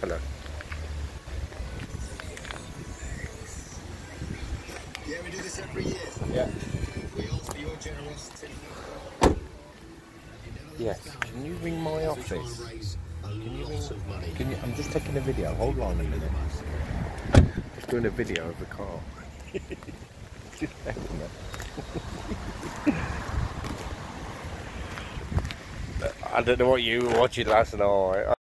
Hello. Yeah, we do this every year. Yeah. We offer your generosity. Yes. Can you ring my office? Can you ring? Can you? I'm just taking a video. Hold on a minute. Just doing a video of the car. I don't know what you were watching last night.